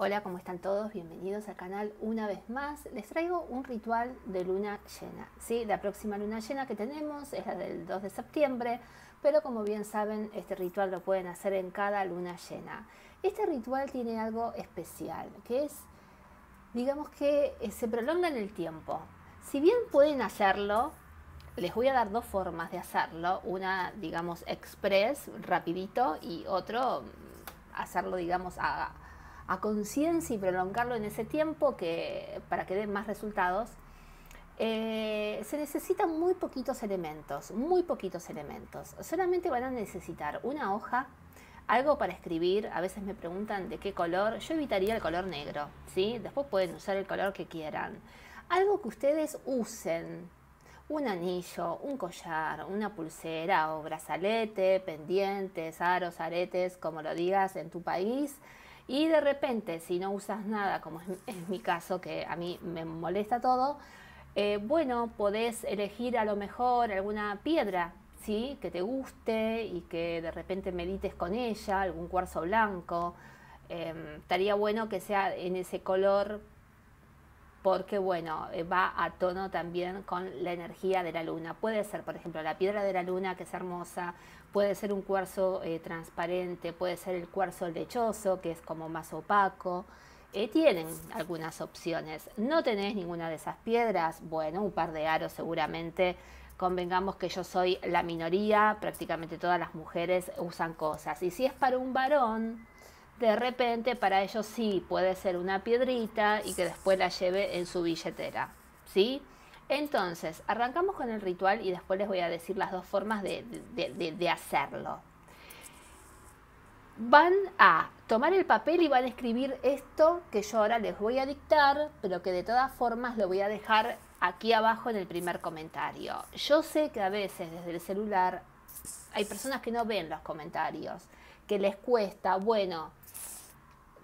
Hola, ¿cómo están todos? Bienvenidos al canal una vez más. Les traigo un ritual de luna llena. ¿sí? La próxima luna llena que tenemos es la del 2 de septiembre, pero como bien saben, este ritual lo pueden hacer en cada luna llena. Este ritual tiene algo especial, que es, digamos que eh, se prolonga en el tiempo. Si bien pueden hacerlo, les voy a dar dos formas de hacerlo. Una, digamos, express, rapidito, y otro, mm, hacerlo, digamos, a a conciencia y prolongarlo en ese tiempo que, para que den más resultados, eh, se necesitan muy poquitos elementos, muy poquitos elementos. Solamente van a necesitar una hoja, algo para escribir. A veces me preguntan de qué color. Yo evitaría el color negro, ¿sí? Después pueden usar el color que quieran. Algo que ustedes usen. Un anillo, un collar, una pulsera o brazalete, pendientes, aros, aretes, como lo digas en tu país y de repente, si no usas nada, como es, mi caso, que a mí me molesta todo, eh, bueno, podés elegir a lo mejor alguna piedra, ¿sí? Que te guste y que de repente medites con ella, algún cuarzo blanco. Em, estaría bueno que sea en ese color porque bueno, eh, va a tono también con la energía de la luna. Puede ser, por ejemplo, la piedra de la luna, que es hermosa, puede ser un cuarzo eh, transparente, puede ser el cuarzo lechoso, que es como más opaco. Eh, tienen algunas opciones. ¿No tenés ninguna de esas piedras? Bueno, un par de aros seguramente. Convengamos que yo soy la minoría, prácticamente todas las mujeres usan cosas. Y si es para un varón, de repente para ellos sí puede ser una piedrita y que después la lleve en su billetera, ¿sí? Entonces, arrancamos con el ritual y después les voy a decir las dos formas de, de, hacerlo. Van a tomar el papel y van a escribir esto que yo ahora les voy a dictar, pero que de todas formas lo voy a dejar aquí abajo en el primer comentario. Yo sé que a veces desde el celular hay personas que no ven los comentarios, que les cuesta, bueno,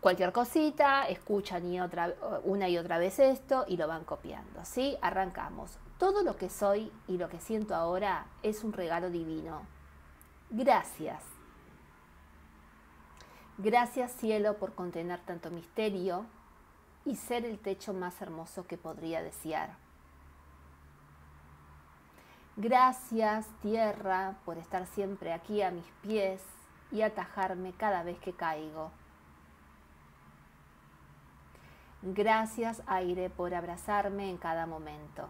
cualquier cosita, escuchan otra, una y otra vez esto y lo van copiando. ¿sí? Arrancamos. Todo lo que soy y lo que siento ahora es un regalo divino. Gracias. Gracias cielo por contener tanto misterio y ser el techo más hermoso que podría desear. Gracias tierra por estar siempre aquí a mis pies y atajarme cada vez que caigo. Gracias aire por abrazarme en cada momento.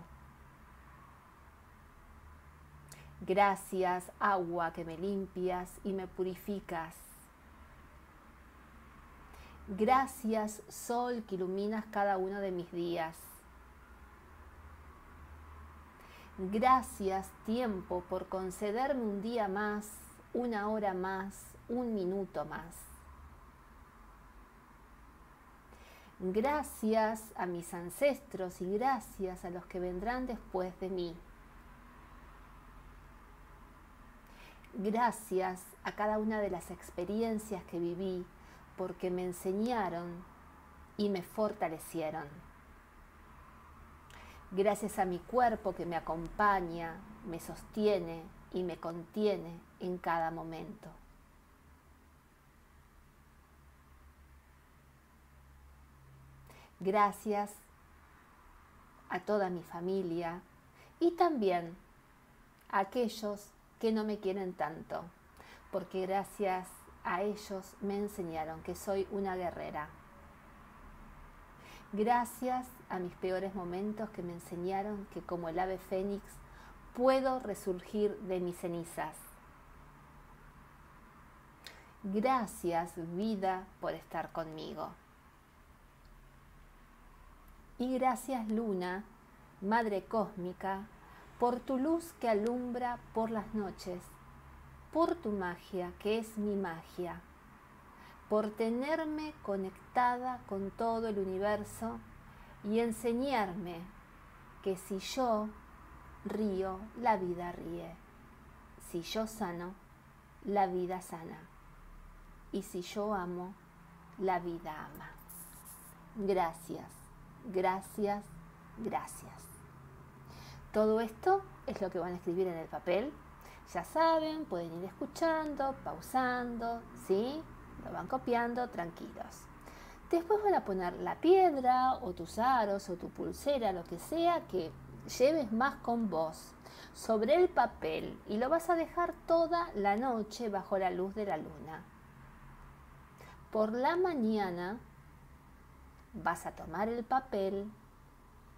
Gracias agua que me limpias y me purificas. Gracias sol que iluminas cada uno de mis días. Gracias tiempo por concederme un día más, una hora más, un minuto más. Gracias a mis ancestros y gracias a los que vendrán después de mí. Gracias a cada una de las experiencias que viví porque me enseñaron y me fortalecieron. Gracias a mi cuerpo que me acompaña, me sostiene y me contiene en cada momento. Gracias a toda mi familia y también a aquellos que no me quieren tanto, porque gracias a ellos me enseñaron que soy una guerrera. Gracias a mis peores momentos que me enseñaron que como el ave fénix puedo resurgir de mis cenizas. Gracias vida por estar conmigo. Y gracias Luna, Madre Cósmica, por tu luz que alumbra por las noches, por tu magia que es mi magia, por tenerme conectada con todo el universo y enseñarme que si yo río, la vida ríe, si yo sano, la vida sana, y si yo amo, la vida ama. Gracias gracias, gracias. Todo esto es lo que van a escribir en el papel. Ya saben, pueden ir escuchando, pausando, ¿sí? Lo van copiando, tranquilos. Después van a poner la piedra o tus aros o tu pulsera, lo que sea que lleves más con vos, sobre el papel y lo vas a dejar toda la noche bajo la luz de la luna. Por la mañana vas a tomar el papel,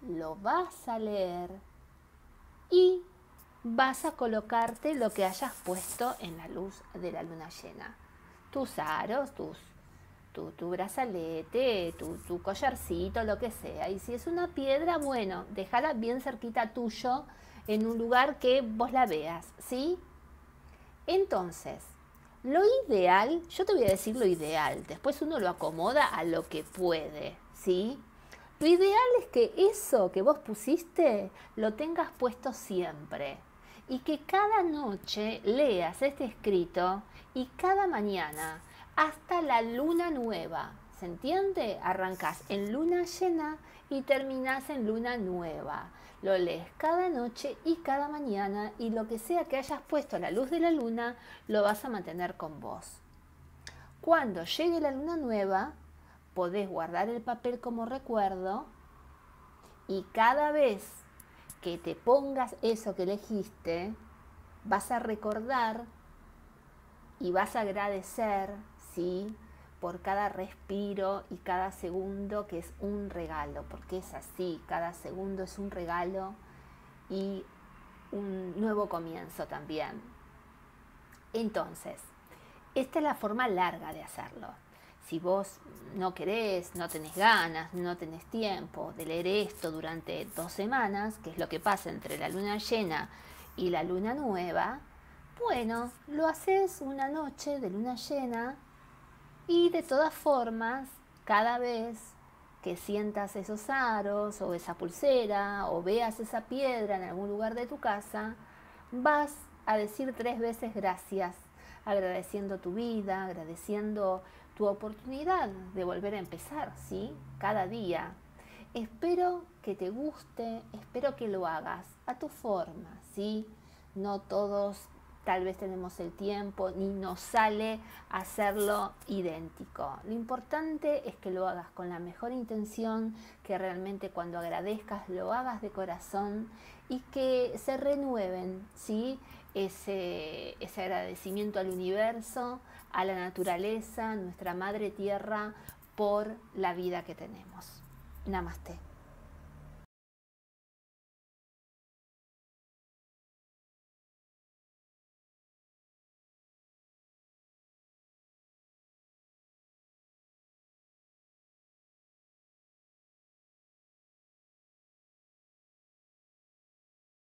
lo vas a leer y vas a colocarte lo que hayas puesto en la luz de la luna llena. Tus aros, tus, tu, brazalete, tu, tu, collarcito, lo que sea. Y si es una piedra, bueno, déjala bien cerquita tuyo en un lugar que vos la veas, ¿sí? Entonces, lo ideal, yo te voy a decir lo ideal, después uno lo acomoda a lo que puede, ¿sí? Lo ideal es que eso que vos pusiste lo tengas puesto siempre y que cada noche leas este escrito y cada mañana hasta la luna nueva. ¿Se entiende? Arrancas en luna llena y terminas en luna nueva. Lo lees cada noche y cada mañana y lo que sea que hayas puesto a la luz de la luna lo vas a mantener con vos. Cuando llegue la luna nueva, podés guardar el papel como recuerdo y cada vez que te pongas eso que elegiste, vas a recordar y vas a agradecer, ¿sí? Por cada respiro y cada segundo que es un regalo, porque es así, cada segundo es un regalo y un nuevo comienzo también. Entonces, esta es la forma larga de hacerlo. Si vos no querés, no tenés ganas, no tenés tiempo de leer esto durante dos semanas, que es lo que pasa entre la luna llena y la luna nueva, bueno, lo haces una noche de luna llena y de todas formas, cada vez que sientas esos aros o esa pulsera o veas esa piedra en algún lugar de tu casa, vas a decir tres veces gracias, agradeciendo tu vida, agradeciendo tu oportunidad de volver a empezar, ¿sí? Cada día. Espero que te guste, espero que lo hagas a tu forma, ¿sí? No todos tal vez tenemos el tiempo ni nos sale hacerlo idéntico. Lo importante es que lo hagas con la mejor intención, que realmente cuando agradezcas lo hagas de corazón y que se renueven, ¿sí? ese, ese agradecimiento al universo, a la naturaleza, nuestra madre tierra, por la vida que tenemos. Namaste.